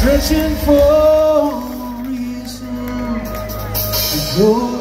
Searching for a reason to go